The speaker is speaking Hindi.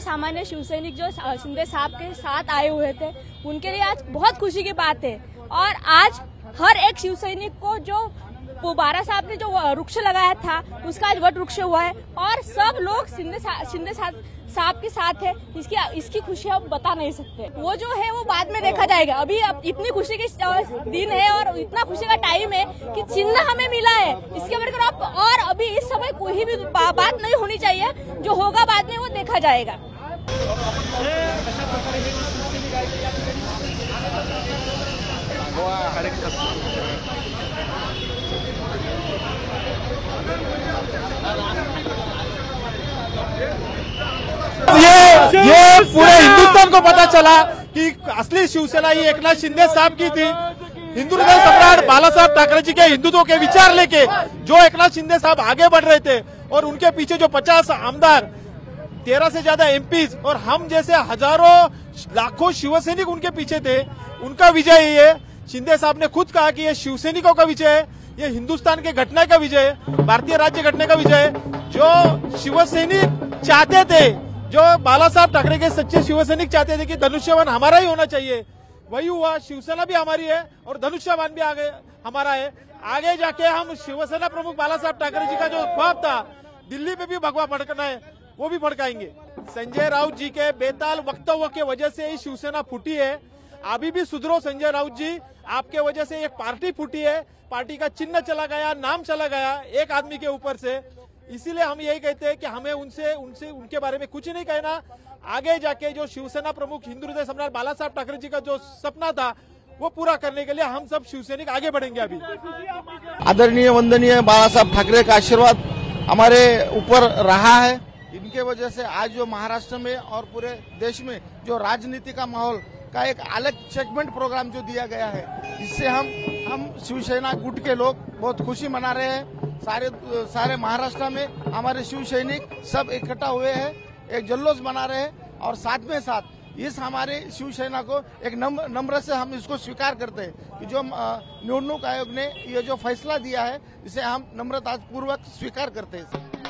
सामान्य शिवसैनिक जो शिंदे साहब के साथ आए हुए थे, उनके लिए आज बहुत खुशी की बात है। और आज हर एक शिवसैनिक को जो बारा साहब ने जो वृक्ष लगाया था, उसका आज वट वृक्ष हुआ है। और सब लोग शिंदे शिंदे साहब के साथ है, इसकी इसकी खुशी हम बता नहीं सकते। वो जो है, वो बाद में देखा जाएगा। अभी अब इतनी खुशी के दिन है और इतना खुशी का टाइम है कि चिन्ह हमें मिला है। इसके बढ़कर आप और अभी इस समय कोई भी बात नहीं होनी चाहिए। जो होगा बाद में वो देखा जाएगा। पूरे हिंदुस्तान को पता चला कि असली शिवसेना ये एकनाथ शिंदे साहब की थी। हिंदू हृदय सम्राट बाला साहब ठाकरे जी के हिंदुत्व के विचार लेके जो एकनाथ शिंदे साहब आगे बढ़ रहे थे और उनके पीछे जो पचास आमदार, तेरह से ज़्यादा एमपीज और हम जैसे हज़ारों, लाखों शिवसैनिक उनके पीछे थे, उनका विजय ये शिंदे साहब ने खुद कहा कि ये शिवसैनिकों का विजय है, ये हिंदुस्तान के घटना का विजय है, भारतीय राज्य घटने का विजय है। जो शिवसैनिक चाहते थे जो बाला साहब ठाकरे के सच्चे शिवसैनिक चाहते थे कि धनुष्यवान हमारा ही होना चाहिए, वही हुआ, शिवसेना भी हमारी है और धनुष्यवान भी आगे, हमारा है। आगे जाके हम शिवसेना प्रमुख बाला साहब ठाकरे जी का जो ख्वाब था, दिल्ली में भी भगवा भड़कना है, वो भी भड़काएँगे। संजय राउत जी के बेताल वक्तव्य के वजह से ही शिवसेना फूटी है। अभी भी सुधरो संजय राउत जी, आपके वजह से एक पार्टी फूटी है, पार्टी का चिन्ह चला गया, नाम चला गया एक आदमी के ऊपर से। इसीलिए हम यही कहते हैं कि हमें उनसे उनसे, उनके बारे में कुछ नहीं कहना। आगे जाके जो शिवसेना प्रमुख हिंदू हृदय सम्राट बाला साहब ठाकरे जी का जो सपना था, वो पूरा करने के लिए हम सब शिवसैनिक आगे बढ़ेंगे अभी। आदरणीय, वंदनीय बाला साहब ठाकरे का आशीर्वाद हमारे ऊपर रहा है। इनके वजह से आज जो महाराष्ट्र में और पूरे देश में जो राजनीति का माहौल का एक अलग सेगमेंट प्रोग्राम जो दिया गया है, इससे हम हम शिवसेना गुट के लोग बहुत खुशी मना रहे हैं। सारे सारे महाराष्ट्र में हमारे शिव सैनिक सब इकट्ठा हुए हैं, एक जल्लोष मना रहे हैं और साथ में साथ इस हमारे शिवसेना को एक नम्र नम्र से हम इसको स्वीकार करते हैं कि जो निवडणूक आयोग ने ये जो फैसला दिया है, इसे हम नम्रता पूर्वक स्वीकार करते हैं।